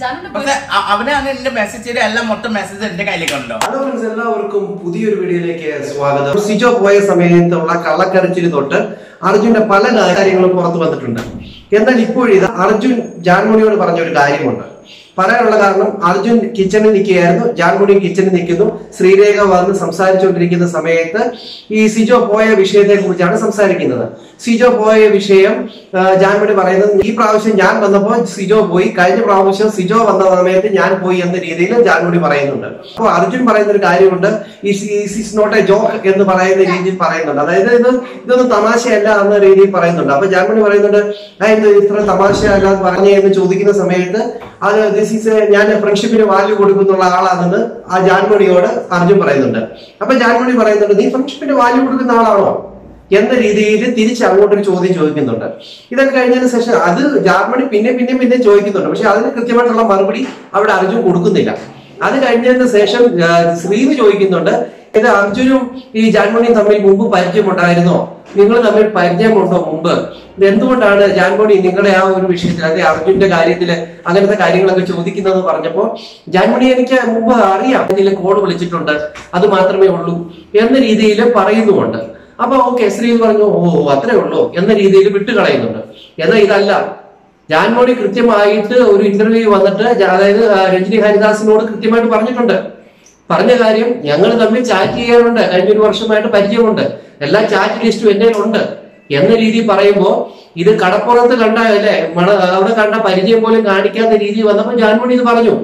അവനാണ് എന്റെ മെസ്സേജ് എല്ലാം മൊത്തം മെസ്സേജ് എന്റെ ഹലോ ഫ്രണ്ട്സ് എല്ലാവർക്കും പുതിയൊരു വീഡിയോയിലേക്ക് സ്വാഗതം. സിജോ പോയ സമയത്തുള്ള കള്ളക്കരച്ചിൽ തൊട്ട് അർജുന്റെ പല കാര്യങ്ങളും പുറത്തു വന്നിട്ടുണ്ട്. എന്നാൽ ഇപ്പോഴിത് അർജുൻ ജാൻമണിയോട് പറഞ്ഞ ഒരു കാര്യമുണ്ട്. പറയാനുള്ള കാരണം അർജുൻ കിച്ചണിൽ നിൽക്കുകയായിരുന്നു. ജാൻമണി കിച്ചണിൽ നിൽക്കുന്നു. ശ്രീരേഖ വന്ന് സംസാരിച്ചുകൊണ്ടിരിക്കുന്ന സമയത്ത് ഈ സിജോ പോയ വിഷയത്തെ കുറിച്ചാണ് സംസാരിക്കുന്നത്. സിജോ പോയ വിഷയം ജാൻകുടി പറയുന്നത് ഈ പ്രാവശ്യം ഞാൻ വന്നപ്പോൾ സിജോ പോയി. കഴിഞ്ഞ പ്രാവശ്യം സിജോ വന്ന സമയത്ത് ഞാൻ പോയി എന്ന രീതിയിൽ ജാൻകുടി പറയുന്നുണ്ട്. അപ്പോൾ അർജുൻ പറയുന്ന ഒരു കാര്യമുണ്ട് ഇസ് നോട്ട് എ ജോക്ക് എന്ന് പറയുന്ന രീതിയിൽ പറയുന്നുണ്ട്. അതായത് ഇത് ഇതൊന്നും തമാശയല്ല എന്ന രീതിയിൽ പറയുന്നുണ്ട്. അപ്പൊ ജാൻകുടി പറയുന്നുണ്ട് "ആ, ഇത് ഇത്ര തമാശയല്ല എന്ന് പറഞ്ഞേ എന്ന് ചോദിക്കുന്ന സമയത്ത് അത് ദിസ് ഞാൻ ഫ്രണ്ട്ഷിപ്പിന് വാല്യൂ കൊടുക്കുന്നുള്ള ആളാണെന്ന് ആ ജാൻമണിയോട് അർജുൻ പറയുന്നുണ്ട്. അപ്പൊ ജാൻമണി പറയുന്നുണ്ട് നീ ഫ്രണ്ട്ഷിപ്പിന് വാല്യൂ കൊടുക്കുന്ന ആളാണോ? എന്ന രീതിയിൽ തിരിച്ച് അങ്ങോട്ടൊരു ചോദ്യം ചോദിക്കുന്നുണ്ട്. ഇതൊക്കെ കഴിഞ്ഞതിന് ശേഷം അത് ജാർമണി പിന്നെ പിന്നെ പിന്നെ ചോദിക്കുന്നുണ്ട്. പക്ഷെ അതിന് കൃത്യമായിട്ടുള്ള മറുപടി അവിടെ അർജുൻ കൊടുക്കുന്നില്ല. അത് കഴിഞ്ഞതിന് ശേഷം ശ്രീവ് ചോദിക്കുന്നുണ്ട് ഇത് അർജുനും ഈ ജാൻമണിയും തമ്മിൽ മുമ്പ് പരിചയമുണ്ടായിരുന്നോ? നിങ്ങൾ തമ്മിൽ പരിചയമുണ്ടോ മുമ്പ്? ഇത് എന്തുകൊണ്ടാണ് ജാൻമണി നിങ്ങളെ ആ ഒരു വിഷയത്തിൽ അതെ അർജുന്റെ കാര്യത്തിൽ അങ്ങനത്തെ കാര്യങ്ങളൊക്കെ ചോദിക്കുന്നത് പറഞ്ഞപ്പോ ജാൻമണി എനിക്ക് മുമ്പ് അറിയാം ഇതിൽ കോഡ് വിളിച്ചിട്ടുണ്ട്. അത് മാത്രമേ ഉള്ളൂ എന്ന രീതിയിൽ പറയുന്നുമുണ്ട്. അപ്പൊ ഓക്കെ ശ്രീ പറഞ്ഞു ഓ അത്രേ ഉള്ളൂ എന്ന രീതിയിൽ വിട്ടുകളയുന്നുണ്ട്. എന്നാൽ ഇതല്ല. ജാൻമോണി കൃത്യമായിട്ട് ഒരു ഇന്റർവ്യൂ വന്നിട്ട് അതായത് രഞ്ജിനി ഹരിദാസിനോട് കൃത്യമായിട്ട് പറഞ്ഞിട്ടുണ്ട്. പറഞ്ഞ കാര്യം ഞങ്ങൾ തമ്മിൽ ചാറ്റ് ചെയ്യാറുണ്ട്. കഴിഞ്ഞൊരു വർഷമായിട്ട് പരിചയമുണ്ട്. എല്ലാ ചാറ്റ് ലിസ്റ്റും എന്റെ ഉണ്ട് എന്ന രീതി പറയുമ്പോൾ ഇത് കടപ്പുറത്ത് കണ്ട അല്ലെ അവിടെ കണ്ട പരിചയം പോലും കാണിക്കാത്ത രീതി വന്നപ്പോൾ ജാൻമണി ഇത് പറഞ്ഞു.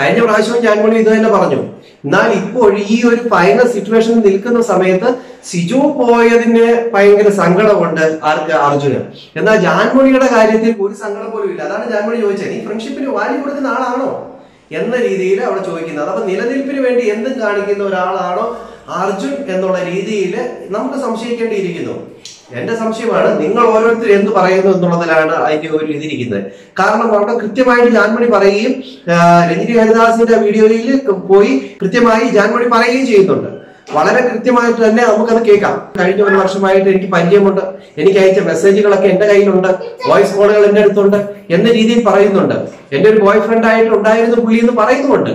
കഴിഞ്ഞ പ്രാവശ്യവും ജാൻമണി ഇത് തന്നെ പറഞ്ഞു. എന്നാൽ ഇപ്പോൾ ഈ ഒരു ഫൈനൽ സിറ്റുവേഷനിൽ നിൽക്കുന്ന സമയത്ത് സിജു പോയതിന് ഭയങ്കര സങ്കടമുണ്ട് ആർക്ക്? അർജുന്. എന്നാൽ ജാൻമണിയുടെ കാര്യത്തിൽ ഒരു സങ്കടം പോലും ഇല്ല. അതാണ് ജാൻമണി ചോദിച്ചത്. ഈ ഫ്രണ്ട്ഷിപ്പിന് വാല്യൂ കൊടുക്കുന്ന ആളാണോ? എന്ന രീതിയിൽ അവിടെ ചോദിക്കുന്നത്. അപ്പൊ നിലനിൽപ്പിന് വേണ്ടി എന്തും കാണിക്കുന്ന ഒരാളാണോ അർജുൻ എന്നുള്ള രീതിയിൽ നമുക്ക് സംശയിക്കേണ്ടിയിരിക്കുന്നു. എന്റെ സംശയമാണ് നിങ്ങൾ ഓരോരുത്തർ എന്ത് പറയുന്നു എന്നുള്ളതിലാണ് അതിന്റെ ഒരു ഇതിരിക്കുന്നത്. കാരണം അവിടെ കൃത്യമായിട്ട് ജാൻമണി പറയുകയും രഞ്ജിനി ഹരിദാസിന്റെ വീഡിയോയിൽ പോയി കൃത്യമായി ജാൻമണി പറയുകയും ചെയ്യുന്നുണ്ട്. വളരെ കൃത്യമായിട്ട് തന്നെ നമുക്കത് കേൾക്കാം. കഴിഞ്ഞ ഒരു വർഷമായിട്ട് എനിക്ക് പരിചയമുണ്ട്. എനിക്ക് അയച്ച മെസ്സേജുകളൊക്കെ എന്റെ കയ്യിലുണ്ട്. വോയിസ് കോളുകൾ എന്റെ അടുത്തുണ്ട്. എന്ന രീതിയിൽ പറയുന്നുണ്ട്. എന്റെ ഒരു ബോയ് ഫ്രണ്ട് ആയിട്ട് ഉണ്ടായിരുന്നു പുള്ളി എന്ന് പറയുന്നുണ്ട്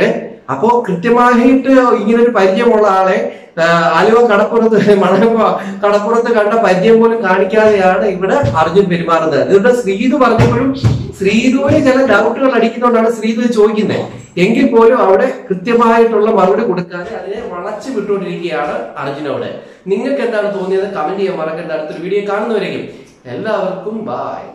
ഏഹ് അപ്പോ കൃത്യമായിട്ട് ഇങ്ങനെ ഒരു പരിചയമുള്ള ആളെ ആലുവ കടപ്പുറത്ത് മണമ്പ കടപ്പുറത്ത് കണ്ട പരിചയം പോലും കാണിക്കാതെയാണ് ഇവിടെ അർജുൻ പെരുമാറുന്നത്. ഇവിടെ ശ്രീതു പറഞ്ഞപ്പോഴും ശ്രീതുവിന് ചില ഡൗട്ടുകൾ അടിക്കുന്നതുകൊണ്ടാണ് ശ്രീതു ചോദിക്കുന്നത് എങ്കിൽ പോലും അവിടെ കൃത്യമായിട്ടുള്ള മറുപടി കൊടുക്കാതെ അതിനെ വളച്ചു വിട്ടുകൊണ്ടിരിക്കുകയാണ് അർജുനോട്. നിങ്ങൾക്ക് എന്താണ് തോന്നിയത്? കമന്റ് ചെയ്യാൻ മറക്കേണ്ട അടുത്തൊരു വീഡിയോ കാണുന്നവരെങ്കിലും എല്ലാവർക്കും ബായ്